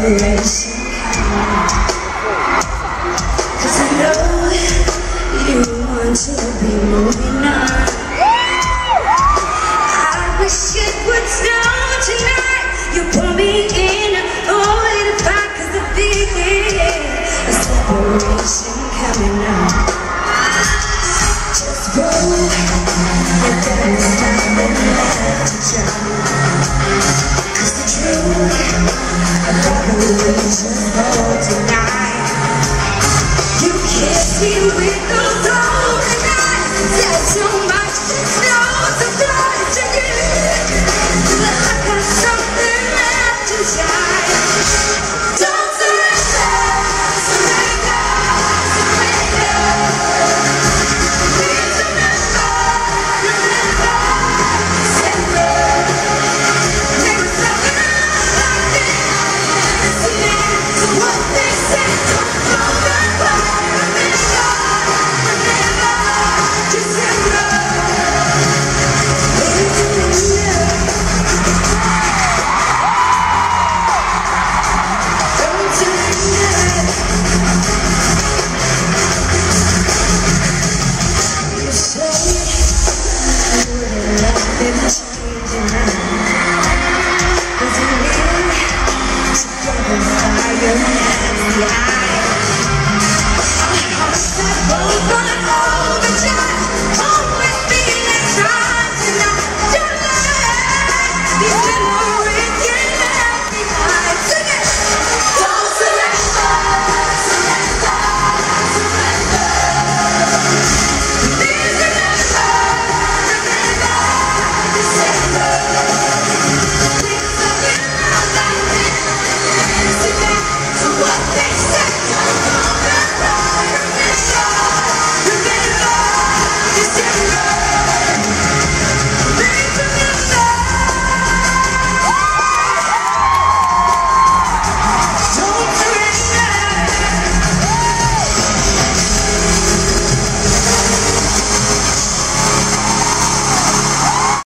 Cause I know you want to be moving on. I wish it would snow tonight. You pull me in you with those Christmas.